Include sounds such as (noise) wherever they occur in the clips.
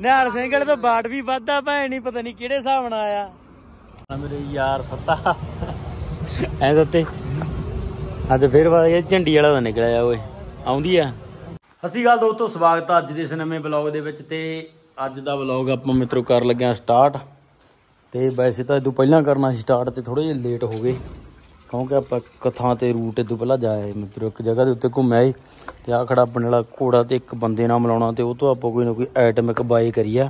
ਨਿਹਾਲ ਸਿੰਘ ਵਾਲੇ ਤੋਂ ਬਾਟ ਵੀ ਵੱਧਦਾ ਭੈਣ ਨਹੀਂ ਪਤਾ ਨਹੀਂ ਕਿਹੜੇ ਹਿਸਾਬ ਨਾਲ ਆਇਆ। ਮੇਰੇ ਯਾਰ ਸੱਤਾ। ਐ ਸੱਤੇ। ਅੱਜ ਫੇਰ ਵਾ ਗਿਆ ਝੰਡੀ ਵਾਲਾ ਦਾ ਨਿਕਲਿਆ ਓਏ। ਆਉਂਦੀ ਆ। ਅਸੀਂ ਗੱਲ ਦੋਸਤੋ, ਸਵਾਗਤ ਆ ਅੱਜ ਦੇ ਇਸ ਨਵੇਂ ਬਲੌਗ ਦੇ ਵਿੱਚ ਤੇ ਅੱਜ ਦਾ ਬਲੌਗ ਆਪਾਂ ਮਿੱਤਰੋ ਕਰ ਲੱਗਿਆ ਸਟਾਰਟ। ਤੇ ਵੈਸੇ ਤਾਂ ਇਦੋਂ ਪਹਿਲਾਂ ਕਰਨਾ ਸੀ ਸਟਾਰਟ ਤੇ ਥੋੜੇ ਜਿਹਾ ਲੇਟ ਹੋ ਗਏ। ਕਿਉਂਕਿ ਆਪਾਂ ਕਥਾਂ ਤੇ ਰੂਟ ਇਦੋਂ ਪਹਿਲਾਂ ਜਾਏ ਮਿੱਤਰੋ, ਇੱਕ ਜਗ੍ਹਾ ਦੇ ਉੱਤੇ ਘੁੰਮਿਆ ਤੇ ਆ ਖੜਾ ਆਪਣੇ ਵਾਲਾ ਘੋੜਾ ਤੇ ਇੱਕ ਬੰਦੇ ਨਾਲ ਮਿਲਾਉਣਾ ਤੇ ਉਹ ਤੋਂ ਆਪਾਂ ਕੋਈ ਨਾ ਕੋਈ ਆਈਟਮ ਇੱਕ ਬਾਈ ਕਰੀ ਆ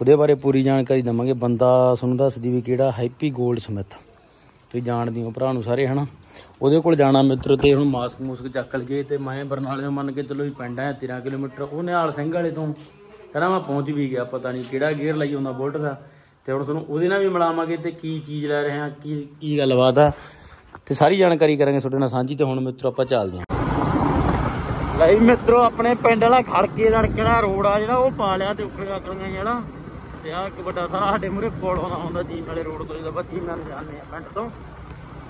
ਉਹਦੇ ਬਾਰੇ ਪੂਰੀ ਜਾਣਕਾਰੀ ਦਵਾਂਗੇ। ਬੰਦਾ ਤੁਹਾਨੂੰ ਦੱਸਦੀ ਵੀ ਕਿਹੜਾ ਹੈਪੀ 골ਡ ਸਮਿਥ ਤੁਸੀਂ ਜਾਣਦੇ ਹੋ ਭਰਾ ਨੂੰ ਸਾਰੇ, ਹਨਾ? ਉਹਦੇ ਕੋਲ ਜਾਣਾ ਮਿੱਤਰ ਤੇ ਹੁਣ ਮਾਸਕ ਮੂਸਕ ਚੱਕ ਲਈਏ ਤੇ ਮੈਂ ਬਰਨਾਲੇ ਮੰਨ ਕੇ ਚਲੋ ਵੀ ਪਿੰਡ ਹੈ 13 ਕਿਲੋਮੀਟਰ। ਉਹ ਨਿਹਾਲ ਸਿੰਘ ਵਾਲੇ ਤੋਂ ਕਹਿੰਦਾ ਮੈਂ ਪਹੁੰਚ ਵੀ ਗਿਆ, ਪਤਾ ਨਹੀਂ ਕਿਹੜਾ ਗੇਅਰ ਲਈ ਆਉਂਦਾ ਬੁਲਟ ਦਾ। ਤੇ ਹੁਣ ਤੁਹਾਨੂੰ ਉਹਦੇ ਨਾਲ ਵੀ ਮਿਲਾਵਾਂਗੇ ਤੇ ਕੀ ਚੀਜ਼ ਲੈ ਰਹੇ ਹਾਂ, ਕੀ ਕੀ ਗੱਲਬਾਤ ਆ। ਤੇ ਸਾਰੀ ਜਾਣਕਾਰੀ ਕਰਾਂਗੇ ਤੁਹਾਡੇ ਨਾਲ ਸਾਂਝੀ ਤੇ ਹੁਣ ਮਿੱਤਰੋ ਆਪਾਂ ਚੱਲਦੇ ਹਾਂ। ਲਈ ਮਿੱਤਰੋ, ਆਪਣੇ ਪਿੰਡ ਵਾਲਾ ਖੜਕੇ ਦਾ ਕਿਹੜਾ ਰੋਡ ਆ ਜਿਹੜਾ, ਉਹ ਪਾ ਲਿਆ ਤੇ ਉੱਖੜ ਆਕੜੀਆਂ ਜਿਹੜਾ। ਤੇ ਆ ਇੱਕ ਵੱਡਾ ਸਾਰਾ ਸਾਡੇ ਮੂਰੇ ਪੁਲ ਆਉਂਦਾ ਹੁੰਦਾ, ਜੀਨ ਵਾਲੇ ਰੋਡ ਤੋਂ ਜਦੋਂ ਆਪਾਂ ਨਾਲ ਜਾਂਦੇ ਆ ਪਿੰਡ ਤੋਂ।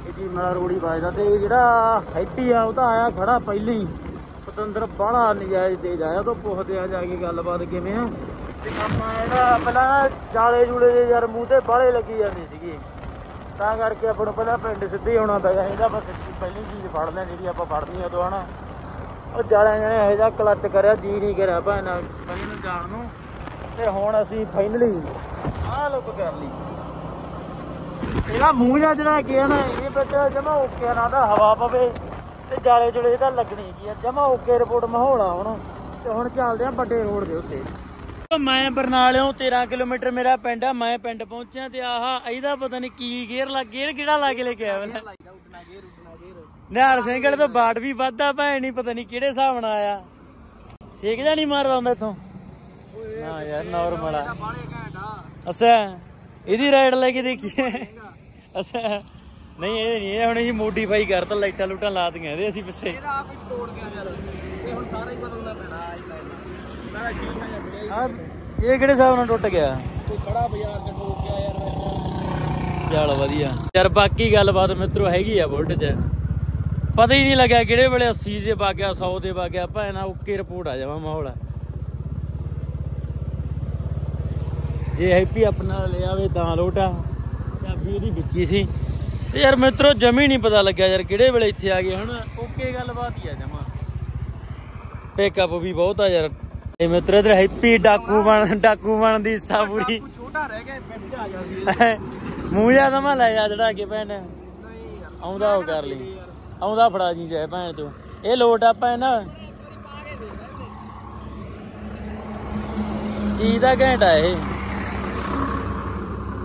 ਇਹ ਜੀਨ ਵਾਲਾ ਰੋਡ ਹੀ ਵੱਜਦਾ ਤੇ ਇਹ ਜਿਹੜਾ ਹੈਪੀ ਆ, ਉਹ ਤਾਂ ਆਇਆ ਖੜਾ ਪਹਿਲਾਂ। ਪਤੰਦਰ ਬਾਹਲਾ ਨਜਾਇਜ਼ ਤੇਜ਼ ਆਇਆ ਤੋਂ ਪੁੱਛਦੇ ਆ ਜਾ ਕੇ ਗੱਲਬਾਤ ਕਿਵੇਂ ਆ। ਤੇ ਆਪਾਂ ਇਹਦਾ ਪਹਿਲਾਂ ਜਾਲੇ ਜੂਲੇ ਦੇ ਯਾਰ ਮੂੰਹ ਤੇ ਬਾਹਲੇ ਲੱਗੀ ਜਾਂਦੇ ਸੀਗੇ। ਤਾਂ ਕਰਕੇ ਆਪਾਂ ਨੂੰ ਪਹਿਲਾਂ ਪਿੰਡ ਸਿੱਧੇ ਆਉਣਾ ਪੈ ਗਿਆ, ਇਹਦਾ ਬਸ ਪਹਿਲੀ ਚੀਜ਼ ਫੜ ਲੈ ਜਿਹੜੀ ਆਪਾਂ ਫੜਨੀ ਆ ਤੋਂ ਹਨਾ। ਉਹ ਜਾਲਿਆਂ ਜਣੇ ਇਹੋ ਜਿਹਾ ਕਲੱਚ ਕਰਿਆ, ਜੀ ਨਹੀਂ ਕਰਿਆ ਭਾਣਾ ਪਹਿਲੇ ਨੂੰ ਜਾਣ ਨੂੰ। ਤੇ ਹੁਣ ਅਸੀਂ ਫਾਈਨਲੀ ਆਹ ਲੁੱਕ ਕਰ ਲਈ। ਇਹਦਾ ਮੂੰਹ ਜਿਹਾ ਜਿਹੜਾ ਗਿਆ ਨਾ, ਇਹ ਬੱਚਾ ਜਮਾ ਓਕੇ ਨਾ ਦਾ ਹਵਾ ਪਵੇ ਤੇ ਜਾਲੇ ਜੁਲੇ ਇਹਦਾ ਲੱਗਣੀ ਕੀ ਆ। ਜਮਾ ਓਕੇ ਰਿਪੋਰਟ ਮਾਹੌਲ ਆ ਹੁਣ। ਤੇ ਹੁਣ ਚੱਲਦੇ ਆ ਵੱਡੇ ਰੋਡ ਦੇ ਉੱਤੇ। ਮੈਂ ਬਰਨਾਲਿਓਂ 13 ਕਿਲੋਮੀਟਰ ਮੇਰਾ ਪਿੰਡ ਆ, ਮੈਂ ਪਿੰਡ ਪਹੁੰਚਿਆ ਤੇ ਆਹ ਇਹਦਾ ਪਤਾ ਨਹੀਂ ਕੀ ਗੇਅਰ ਲੱਗ ਗੇਅਰ ਕਿਹੜਾ ਲਾ ਕੇ ਲੈ ਕੇ ਆਇਆ ਪਹਿਲਾਂ ਨਿਹਾਲ ਸਿੰਘ ਵਾਲੇ ਤੋਂ ਬਾਟ ਵੀ ਵੱਧਦਾ ਭੈਣ ਨਹੀਂ ਪਤਾ ਨਹੀਂ ਕਿਹੜੇ ਹਿਸਾਬ ਨਾਲ ਆਇਆ। ਸੇਕ ਜਾਂ ਨਹੀਂ ਮਾਰਦਾ ਹੁੰਦਾ ਇਥੋਂ। ਨਾ ਯਾਰ ਨਾਰਮਲ ਆ। ਅੱਛਾ ਇਹਦੀ ਰਾਈਡ ਲੈ ਕੇ ਦੇਖੀਏ ਅੱਛਾ ਨਹੀਂ ਇਹ ਨਹੀਂ ਇਹ ਹੁਣ ਅਸੀਂ ਮੋਡੀਫਾਈ ਕਰਤਾ ਲਾਈਟਾਂ ਲੂਟਾਂ ਲਾਤੀਆਂ ਇਹਦੇ ਅਸੀਂ ਪਿੱਛੇ। ਇਹਦਾ ਆਪ ਹੀ ਤੋੜ ਗਿਆ ਯਾਰ। ਇਹ ਹੁਣ ਸਾਰਾ ਹੀ ਬਦਲਣਾ ਪੈਣਾ ਆ ਹੀ ਲੈਣਾ ਮੈਂ ਸ਼ੀਟ ਨਾ ਜਾ ਆ ਇਹ ਕਿਹੜੇ ਹਿਸਾਬ ਨਾਲ ਟੁੱਟ ਗਿਆ? ਤੂੰ ਖੜਾ ਬਾਜ਼ਾਰ ਚ ਗਿਆ ਯਾਰ ਵਿੱਚ। ਚੱਲ ਵਧੀਆ। ਯਾਰ ਬਾਕੀ ਗੱਲਬਾਤ ਮਿੱਤਰੋ ਹੈਗੀ ਆ ਬੁਲਟ 'ਚ। ਪਤਾ ਹੀ ਨਹੀਂ ਲੱਗਿਆ ਕਿਹੜੇ ਵੇਲੇ 80 ਦੇ ਵਾਗਿਆ 100 ਦੇ ਵਾਗਿਆ ਭਾਣਾ ਓਕੇ ਰਿਪੋਰਟ ਆ ਜਾਵਾ ਮਾਹੌਲ ਜੇ ਹੈਪੀ ਆਪਣਾ ਲੈ ਆਵੇ ਤਾਂ ਲੋਟਾ ਚਾਬੀ ਉਹਦੀ ਵਿੱਚ ਸੀ। ਤੇ ਯਾਰ ਮਿੱਤਰੋ ਜਮੀ ਨਹੀਂ ਪਤਾ ਲੱਗਿਆ ਯਾਰ ਕਿਹੜੇ ਵੇਲੇ ਇੱਥੇ ਆ ਗਏ। ਹੁਣ ਓਕੇ ਗੱਲਬਾਤ ਹੀ ਆ ਜਮਾ ਪਿਕਅਪ ਵੀ ਬਹੁਤ ਆ ਯਾਰ। ਇਹ ਮਿੱਤਰੋ ਇਧਰ ਹੈਪੀ ਡਾਕੂ ਬਣ ਡਾਕੂ ਬਣ ਦੀ ਤੂੰ ਛੋਟਾ ਰਹਿ ਗਿਆ ਵਿੱਚ ਆ ਜਾਂਦੀ ਮੂੰਹ ਜਾ ਤਾਂ ਮੈਂ ਲੈ ਜਾ ਚੜਾ ਕੇ ਭੈਣ। ਆਉਂਦਾ ਉਹ ਕਰ ਲਈ। ਆਉਂਦਾ ਫੜਾ ਜੀ ਜਾਏ ਭੈਣ ਚੋ ਇਹ ਲੋਟ ਆਪਾਂ ਨਾ ਚੀਜ਼ ਦਾ ਘੰਟਾ ਇਹ।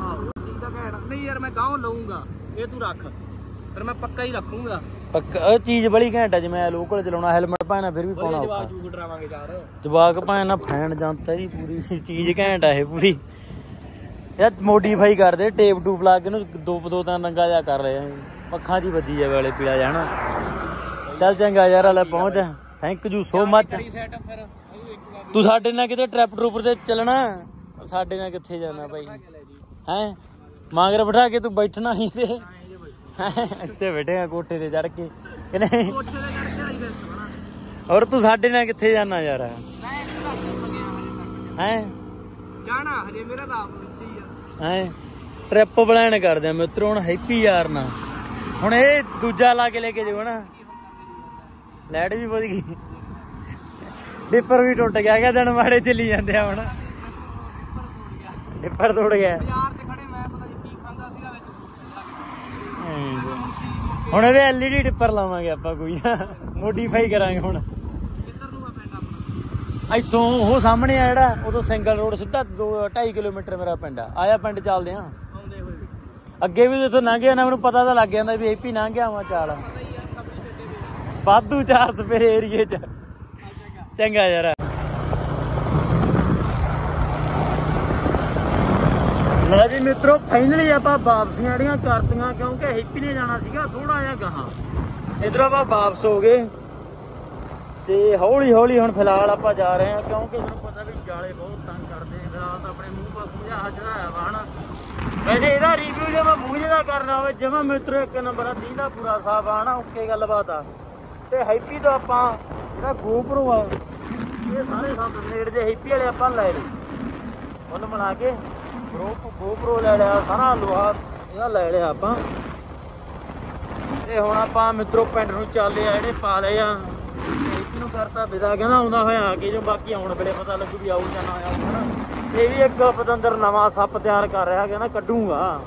ਆਹੋ ਚੀਜ਼ ਦਾ ਕਹਿਣਾ ਨਹੀਂ ਯਾਰ ਮੈਂ ਗਾਉਂ ਲਊਂਗਾ। ਇਹ ਤੂੰ ਰੱਖ। ਫਿਰ ਮੈਂ ਪੱਕਾ ਹੀ ਰੱਖੂੰਗਾ। ਪੱਕਾ ਉਹ ਚੀਜ਼ ਬੜੀ ਘੰਟਾ ਜਿਵੇਂ ਲੋਕਲ ਚਲਾਉਣਾ ਹੈਲਮਟ ਪਾਣਾ ਫਿਰ ਵੀ ਪਾਉਣਾ ਔਖਾ। ਜੂਗ ਡਰਾਵਾਂਗੇ ਯਾਰ ਜਵਾਕ ਭਾਣਾ ਫੈਨ ਜਾਂਦਾ ਦੀ ਪੂਰੀ। ਚੀਜ਼ ਘੰਟਾ ਇਹ ਪੂਰੀ। ਯਾਰ ਮੋਡੀਫਾਈ ਕਰਦੇ ਟੇਪ ਟੂਪ ਲਾ ਕੇ ਇਹਨੂੰ ਦੋ ਦੋ ਤਾਂ ਨੰਗਾ ਜਾ ਕਰ ਲਿਆ ਅੱਖਾਂ ਦੀ ਵੱਜੀ ਜਾਵੇ ਵਾਲੇ ਪੀਲਾ ਜਾਣਾ ਚੱਲ ਚੰਗਾ ਯਾਰ ਹਲੇ ਪਹੁੰਚ। ਥੈਂਕ ਯੂ ਸੋ ਮਚ ਤੂੰ ਸਾਡੇ ਨਾਲ ਕਿਤੇ ਟ੍ਰੈਪ ਟਰੂਪਰ ਤੇ ਚੱਲਣਾ? ਸਾਡੇ ਨਾਲ ਕਿੱਥੇ ਜਾਣਾ ਬਾਈ? ਹੈ? ਮਾਂਗਰ ਬਿਠਾ ਕੇ ਤੂੰ ਬੈਠਣਾ ਨਹੀਂ ਤੇ? ਇੱਥੇ ਬੈਠੇ ਆ ਕੋਠੇ ਤੇ ਚੜ ਕੇ। ਕਿ ਨਹੀਂ? ਕੋਠੇ ਦੇ ਕਰਕੇ ਆਈ ਬੈਸਟ ਬਣਾ ਔਰ ਤੂੰ ਸਾਡੇ ਨਾਲ ਕਿੱਥੇ ਜਾਣਾ ਯਾਰ? ਹੈ? ਜਾਣਾ ਹਜੇ ਮੇਰਾ ਤਾਂ ਆਪ ਵਿੱਚ ਹੀ ਆ। ਹੈ? ਟ੍ਰਿਪ ਪਲਾਨ ਕਰਦੇ ਆ ਮਿੱਤਰੋ ਹੁਣ ਹੈਪੀ ਯਾਰ ਨਾਲ। ਹੁਣ ਇਹ ਦੂਜਾ ਲਾ ਕੇ ਲੈ ਕੇ ਜਾਓ ਨਾ ਲਾਈਟ ਵੀ ਵਧ ਗਈ। ਡਿੱਪਰ ਵੀ ਟੁੱਟ ਗਿਆ ਕਿ ਦਿਨ ਮਾੜੇ ਚੱਲੀ ਜਾਂਦੇ ਆ ਹੁਣ। ਡਿੱਪਰ ਟੁੱਟ ਗਿਆ। ਬਾਜ਼ਾਰ 'ਚ ਖੜੇ ਮੈਂ ਪਤਾ ਨਹੀਂ ਕੀ ਖਾਂਦਾ ਸੀਗਾ ਵਿੱਚ। ਹੁਣ ਇਹਦੇ ਐਲਈਡੀ ਟਿੱਪਰ ਲਾਵਾਂਗੇ ਆਪਾਂ ਕੋਈ ਮੋਡੀਫਾਈ ਕਰਾਂਗੇ ਹੁਣ। ਕਿੱਧਰ ਨੂੰ ਆ ਪਿੰਡ ਆਪਣਾ? ਇੱਥੋਂ ਉਹ ਸਾਹਮਣੇ ਆ ਜਿਹੜਾ ਉਦੋਂ ਸਿੰਗਲ ਰੋਡ ਸਿੱਧਾ 2.5 ਕਿਲੋਮੀਟਰ ਮੇਰਾ ਪਿੰਡ ਆ। ਆਇਆ ਪਿੰਡ ਚੱਲਦੇ ਆ। ਅੱਗੇ ਵੀ ਜਿੱਥੋਂ ਲੰਘਿਆ ਨਾ, ਮੈਨੂੰ ਪਤਾ ਤਾਂ ਲੱਗ ਜਾਂਦਾ ਵੀ ਏਪੀ ਲੰਘ ਗਿਆ ਚਾਲ। ਵਾਧੂ ਚਾਰ ਸਪੇਰੇ ਏਰੀਏ ਚ। ਚੰਗਾ ਯਾਰ। ਲੈ ਜੀ ਮਿੱਤਰੋ ਫਾਈਨਲੀ ਆਪਾਂ ਵਾਪਸੀਆਂ ਜਿਹੜੀਆਂ ਕਰਤੀਆਂ, ਕਿਉਂਕਿ ਹੈਪੀ ਨੇ ਜਾਣਾ ਸੀਗਾ ਥੋੜਾ ਜਿਹਾ ਗਾਹਾਂ। ਇਧਰੋਂ ਆਪਾਂ ਵਾਪਸ ਹੋ ਗਏ। ਤੇ ਹੌਲੀ ਹੌਲੀ ਹੁਣ ਫਿਲਹਾਲ ਆਪਾਂ ਜਾ ਰਹੇ ਹਾਂ, ਕਿਉਂਕਿ ਤੁਹਾਨੂੰ ਪਤਾ ਵੀ ਜਾਲੇ ਬਹੁਤ ਤੰਗ ਕਰਦੇ ਆ। ਫਿਲਹਾਲ ਤਾਂ ਆਪਣੇ ਮੂੰਹ ਪਾਸੋਂ ਪੂਜਾ ਹਜਣਾ ਆ ਵਾਹਣਾ ਵੈਸੇ ਇਹਦਾ ਰਿਵਿਊ ਜੇ ਮੈਂ ਮੂੰਹ ਜਿਹਦਾ ਕਰਨਾ ਹੋਵੇ, ਜਮਾ ਮਿੱਤਰੋ, ਇੱਕ ਨੰਬਰ ਆ 30 ਦਾ ਪੂਰਾ ਸਾਫ਼ ਆ ਨਾ ਓਕੇ ਗੱਲਬਾਤ ਆ। ਤੇ ਹੈਪੀ ਤੋਂ ਆਪਾਂ ਜਿਹੜਾ GoPro ਆ, ਇਹ ਸਾਰੇ ਸੰਦ ਨੇੜ ਦੇ ਹੀਪੀ ਵਾਲੇ ਆਪਾਂ ਲੈ ਲਏ। ਉਹਨ ਬਣਾ ਕੇ ਪ੍ਰੋ ਗੋਪਰੋ ਲੈ ਲਿਆ, ਸਾਰਾ ਲੋਹਾ ਇਹਦਾ ਲੈ ਲਿਆ ਆਪਾਂ। ਤੇ ਹੁਣ ਆਪਾਂ ਮਿੱਤਰੋ ਪਿੰਡ ਨੂੰ ਚੱਲੇ ਆ, ਜਿਹੜੇ ਪਾ ਲਏ ਆ। ਕਰਤਾ, ਵਿਦਾ ਕਹਿੰਦਾ ਆਉਂਦਾ ਹੋਇਆ ਆ ਕੇ ਜੋ ਬਾਕੀ ਆਉਣ ਵੇਲੇ ਪਤਾ ਲੱਗੂ ਵੀ ਆਉ ਜਾਂ ਨਾ ਆਉ ਹਨਾ? ਇਹ ਵੀ ਇੱਕ ਪਤੰਦਰ ਨਵਾਂ ਸੱਪ ਤਿਆਰ ਕਰ ਰਿਹਾ, ਕਹਿੰਦਾ ਕੱਢੂਗਾ।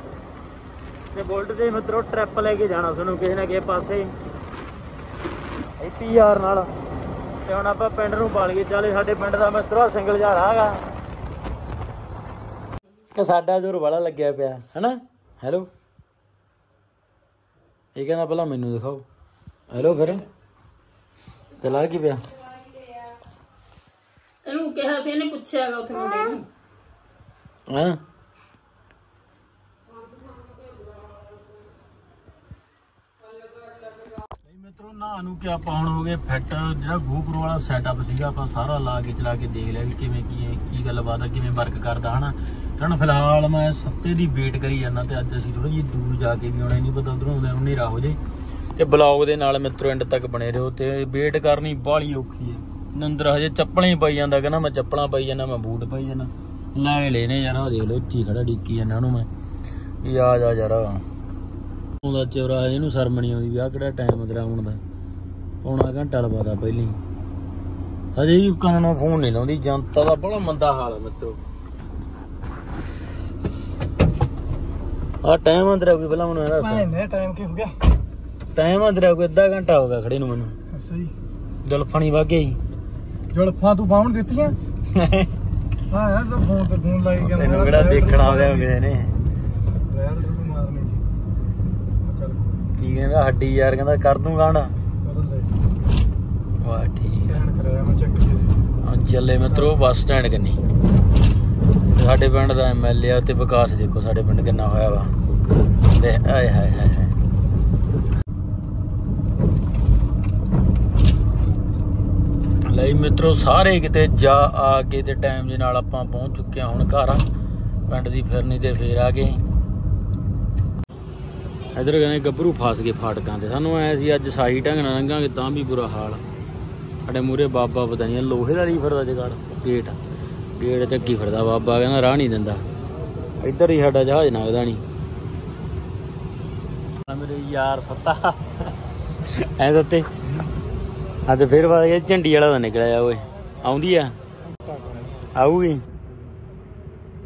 ਤੇ ਬੁਲਟ ਤੇ ਮਿੱਤਰੋ ਟ੍ਰਿਪ ਲੈ ਕੇ ਜਾਣਾ ਤੁਹਾਨੂੰ ਕਿਸੇ ਨਾ ਕਿਸੇ ਪਾਸੇ। ਪੀਆਰ ਨਾਲ। ਤੇ ਹੁਣ ਆਪਾਂ ਪਿੰਡ ਨੂੰ ਪਾਲ ਗਏ। ਚਾਲੇ ਸਾਡੇ ਪਿੰਡ ਦਾ ਮਿੱਤਰੋ ਸਿੰਗਲ ਝਾੜਾ ਹੈਗਾ। ਕਿ ਸਾਡਾ ਜ਼ੋਰ ਵਾਲਾ ਲੱਗਿਆ ਪਿਆ, ਹਨਾ? ਹੈਲੋ ਇਹ ਕਹਿੰਦਾ, ਪਹਿਲਾਂ ਮੈਨੂੰ ਦਿਖਾਓ। ਹੈਲੋ ਫਿਰ? ਤੇ ਲਾ ਕੀ ਪਿਆ? ਇਹਨੂੰ ਕਿਹਾ ਸੀ ਇਹਨੇ ਪੁੱਛਿਆਗਾ ਉੱਥੇ ਮੁੰਡੇ ਨੂੰ। ਹਾਂ? ਨਹੀਂ ਮਿੱਤਰੋ ਨਾ ਨੂੰ ਕਿ ਆਪਾਂ ਹੁਣ ਹੋ ਗਏ ਫਿੱਟ ਜਿਹੜਾ GoPro ਵਾਲਾ ਸੈਟਅਪ ਸੀਗਾ ਆਪਾਂ ਸਾਰਾ ਲਾ ਕੇ ਚਲਾ ਕੇ ਦੇਖ ਲਿਆ ਵੀ ਕਿਵੇਂ ਕੀ ਹੈ ਕੀ ਗੱਲਬਾਤ ਆ ਕਿਵੇਂ ਵਰਕ ਕਰਦਾ ਹਨਾ? ਹੁਣ ਫਿਲਹਾਲ ਮੈਂ ਸੱਤੇ ਦੀ ਵੇਟ ਕਰੀ ਜਾਂਦਾ ਤੇ ਅੱਜ ਅਸੀਂ ਥੋੜੀ ਜਿਹੀ ਦੂਰ ਜਾ ਕੇ ਵੀ ਆਉਣਾ ਨਹੀਂ ਪਤਾ ਉਧਰੋਂ ਆਉਂਦੇ ਹਨੇਰਾ ਹੋ ਜੇ। ਤੇ ਬਲੌਗ ਦੇ ਨਾਲ ਮਿੱਤਰੋ ਐਂਡ ਤੱਕ ਬਣੇ ਰਹੋ ਤੇ ਵੇਟ ਕਰਨੀ ਬਾਹਲੀ ਔਖੀ ਹੈ। ਨੰਦਰ ਹਜੇ ਚੱਪਲਾਂ ਹੀ ਪਾਈ ਜਾਂਦਾ, ਕਹਿੰਦਾ ਮੈਂ ਚੱਪਲਾਂ ਪਾਈ ਜਾਂਦਾ, ਮੈਂ ਬੂਟ ਪਾਈ ਜਾਂਦਾ। ਲੈ ਲੈਨੇ ਯਾਰ ਦੇਖ ਲੋ ਇੱਥੇ ਖੜਾ ਡਿੱਕੀ ਜਾਂਦਾ ਉਹਨੂੰ ਮੈਂ। ਇਹ ਆ ਜਾ ਯਾਰ। ਉਹਦਾ ਚੋਰਾ ਇਹਨੂੰ ਸ਼ਰਮ ਨਹੀਂ ਆਉਂਦੀ ਵੀ ਕਿਹੜਾ ਟਾਈਮ ਤੇਰਾ ਆਉਣ ਦਾ। ਪੌਣਾ ਘੰਟਾ ਲਵਾਦਾ ਪਹਿਲੀ। ਹਜੇ ਵੀ ਕੰਨ ਫੋਨ ਨਹੀਂ ਲਾਉਂਦੀ, ਜਨਤਾ ਦਾ ਬੜਾ ਮੰਦਾ ਹਾਲ ਹੈ ਮਿੱਤਰੋ। ਆ ਟਾਈਮ ਅੰਦਰ ਕੋਈ ਪਹਿਲਾਂ ਮੈਨੂੰ ਇਹਦਾ ਦੱਸ। ਨੇ ਟਾਈਮ ਕੀ ਹੋ ਗਿਆ? ਟਾਈਮ ਅੰਦਰ ਕੋਈ ਅੱਧਾ ਘੰਟਾ ਹੋ ਗਿਆ ਖੜੇ ਨੂੰ ਮੈਨੂੰ। ਅੱਛਾ ਜੀ। ਦਿਲਫਣੀ ਵਾਗੇ ਹੀ ਜਲਫਾਂ ਤੂੰ ਬਾਉਣ ਦਿੱਤੀਆਂ? ਹਾਂ ਯਾਰ ਤਾਂ ਫੋਨ ਤੇ ਫੋਨ ਲਾਈ ਗਿਆ ਤੈਨੂੰ ਕਿਹੜਾ ਦੇਖਣਾ ਆਉਂਦੇ ਹੁੰਦੇ ਨੇ। ਰੈਲ ਰੂਲ ਮਾਰਨੀ ਜੀ ਮੈਂ ਚੱਲ ਕੋਈ ਕੀ ਕਹਿੰਦਾ ਹੱਡੀ ਯਾਰ ਕਹਿੰਦਾ ਕਰ ਦੂੰ ਬਦਲ ਲੈ। ਵਾਹ ਠੀਕ ਆ। ਸਕੈਨ ਕਰਾਇਆ ਮੈਂ ਚੈੱਕ ਹਾਂ ਚੱਲੇ ਮਿੱਤਰੋ ਬੱਸ ਸਟੈਂਡ ਕੰਨੀ ਸਾਡੇ ਪਿੰਡ ਦਾ ਐਮਐਲਏ ਆ ਤੇ ਵਿਕਾਸ ਦੇਖੋ ਸਾਡੇ ਪਿੰਡ ਕਿੰਨਾ ਹੋਇਆ ਵਾ। ਤੇ ਆਏ ਹਾਏ ਹਾਏ ਹਾਏ ਲਈ ਮਿੱਤਰੋ, ਸਾਰੇ ਕਿਤੇ ਜਾ ਆ ਕੇ ਤੇ ਟਾਈਮ ਦੇ ਨਾਲ ਆਪਾਂ ਪਹੁੰਚ ਚੁੱਕੇ ਹਾਂ ਹੁਣ ਘਰ। ਪਿੰਡ ਦੀ ਫਿਰਨੀ ਤੇ ਫੇਰ ਆ ਗਏ। ਇਧਰ ਕਹਿੰਦੇ ਗੱਭਰੂ ਫਸ ਗਏ ਫਾਟਕਾਂ ਤੇ। ਸਾਨੂੰ ਐ ਸੀ, ਅੱਜ ਸਾਈ ਢੰਗ ਨਾਲ ਲੰਘਾਂਗੇ ਤਾਂ ਵੀ ਬੁਰਾ ਹਾਲ ਸਾਡੇ ਮੂਰੇ ਬਾਬਾ ਪਤਾ ਨਹੀਂ ਲੋਹੇ ਦਾ ਨਹੀਂ ਫਿਰਦਾ ਜਗਾੜ, ਗੇਟ। ਗੇਟ ਚੱਕੀ ਫਿਰਦਾ ਬਾਬਾ, ਕਹਿੰਦਾ ਰਾਹ ਨਹੀਂ ਦਿੰਦਾ। ਇੱਧਰ ਹੀ ਸਾਡਾ ਜਹਾਜ਼ ਨਗਦਾ ਨਹੀਂ ਮੇਰੇ ਯਾਰ ਸੱਤਾ। ਐ ਸੱਤੇ। ਅੱਜ ਫਿਰ ਵਾ ਗਿਆ ਝੰਡੀ ਵਾਲਾ ਦਾ ਨਿਕਲਿਆ ਓਏ। ਆਉਂਦੀ ਆ? ਆਊਗੀ?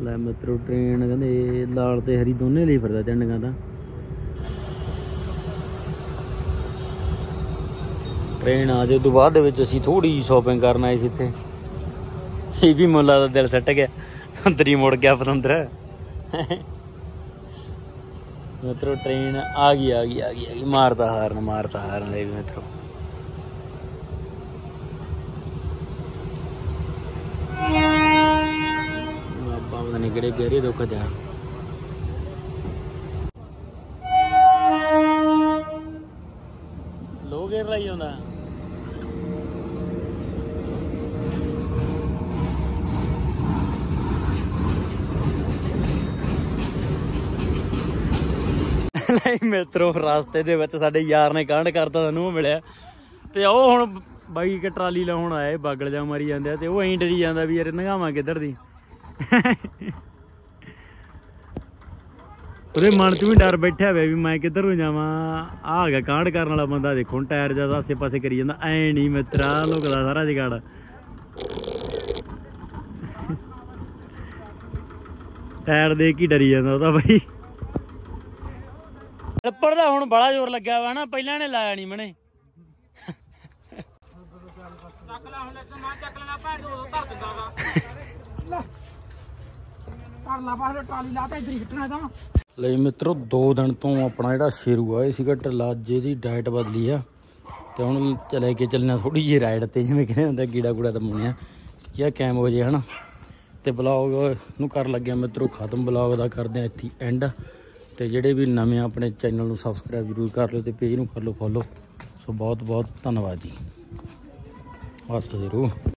ਲੈ ਮਿੱਤਰੋ ਟ੍ਰੇਨ ਕਹਿੰਦੇ ਲਾਲ ਤੇ ਹਰੀ ਦੋਨੇ ਲਈ ਫਿਰਦਾ ਝੰਡੀਆਂ ਦਾ ਟ੍ਰੇਨ ਆ ਜੇ ਤੋਂ ਬਾਅਦ ਦੇ ਵਿੱਚ ਅਸੀਂ ਥੋੜੀ ਜਿਹੀ ਸ਼ਾਪਿੰਗ ਕਰਨ ਆਏ ਸੀ ਇੱਥੇ। ਇਹ ਵੀ ਮੁੱਲਾ ਦਾ ਦਿਲ ਸੱਟ ਗਿਆ। ਅੰਦਰ ਹੀ ਮੁੜ ਗਿਆ ਪਤੰਦਰ। ਮਿੱਤਰੋ ਟ੍ਰੇਨ ਆ ਗਈ ਆ ਗਈ ਆ ਗਈ ਆ ਗਈ। ਮਾਰਦਾ ਹਾਰਨ ਮਾਰਦਾ ਹਾਰਨ ਲੈ ਵੀ ਮਿੱਤਰੋ। ਕਿਹੜੇ ਗਹਿਰੇ ਦੁੱਖ ਜਾ ਲੋ ਗੇਰ ਲਈ ਆਉਂਦਾ। ਨਹੀਂ ਮਿੱਤਰੋ ਰਸਤੇ ਦੇ ਵਿੱਚ ਸਾਡੇ ਯਾਰ ਨੇ ਕਾਂਡ ਕਰਤਾ ਸਾਨੂੰ ਉਹ ਮਿਲਿਆ। ਤੇ ਉਹ ਹੁਣ ਬਾਈ ਇੱਕ ਟਰਾਲੀ ਲਾਉਣ ਆਏ ਬਾਗਲ ਜਾ ਮਾਰੀ ਜਾਂਦੇ ਆ ਤੇ ਉਹ ਐਂ ਡਰੀ ਜਾਂਦਾ ਵੀ ਯਾਰ ਨਗਾਵਾਂ ਕਿੱਧਰ ਦੀ? ਉਹਦੇ ਮਨ 'ਚ ਵੀ ਡਰ ਬੈਠਿਆ ਹੋਇਆ ਵੀ ਮੈਂ ਕਿੱਧਰ ਨੂੰ ਜਾਵਾਂ। ਆ ਹੈਗਾ ਕਾਂਡ ਕਰਨ ਵਾਲਾ ਬੰਦਾ ਦੇਖੋ ਹੁਣ ਟਾਇਰ ਜ਼ਿਆਦਾ ਆਸੇ ਪਾਸੇ ਕਰੀ ਜਾਂਦਾ। ਐ ਨਹੀਂ ਮਿੱਤਰਾ ਲੁਕਦਾ ਸਾਰਾ ਜਗਾੜ। ਟਾਇਰ ਦੇਖ ਕੇ ਡਰੀ ਜਾਂਦਾ ਉਹਦਾ ਬਾਈ। ਰੱਪੜ ਦਾ ਹੁਣ ਬੜਾ ਜ਼ੋਰ ਲੱਗਿਆ ਵਾ ਨਾ ਪਹਿਲਾਂ ਨੇ ਲਾਇਆ ਨਹੀਂ ਮਣੇ (laughs) ਕਰ ਲਾ ਬਾਹਰ, ਟਰਾਲੀ ਲਾ ਤੇ ਇਧਰ ਹੀ ਖਿੱਟਣਾ ਤਾਂ ਲਈ ਮਿੱਤਰੋ 2 ਦਿਨ ਤੋਂ ਆਪਣਾ ਜਿਹੜਾ ਸ਼ੇਰੂ ਆ, ਇਹ ਸੀਗਾ ਢਿੱਲਾ ਅੱਜ ਇਹਦੀ ਡਾਈਟ ਬਦਲੀ ਆ। ਤੇ ਹੁਣ ਚਲੇ ਕੇ ਚੱਲਣਾ ਥੋੜੀ ਜਿਹੀ ਰਾਈਡ ਤੇ, ਜਿਵੇਂ ਕਹਿੰਦੇ ਹੁੰਦੇ ਗੀੜਾ ਗੂੜਾ ਤਾਂ ਮੁੰਨਿਆ ਕੀ ਕੈਮ ਹੋ ਜੇ, ਹਨਾ? ਤੇ ਬਲੌਗ ਨੂੰ ਕਰ ਲੱਗਿਆ ਮਿੱਤਰੋ, ਖਤਮ ਬਲੌਗ ਦਾ ਕਰਦੇ ਆ ਇੱਥੇ ਐਂਡ ਤੇ ਜਿਹੜੇ ਵੀ ਨਵੇਂ ਆ, ਆਪਣੇ ਚੈਨਲ ਨੂੰ ਸਬਸਕ੍ਰਾਈਬ ਜ਼ਰੂਰ ਕਰ ਲਿਓ ਤੇ ਪੇਜ ਨੂੰ ਕਰ ਲਓ ਫੋਲੋ ਸੋ ਬਹੁਤ ਬਹੁਤ ਧੰਨਵਾਦ ਜੀ। ਬਸ ਜ਼ਰੂਰ।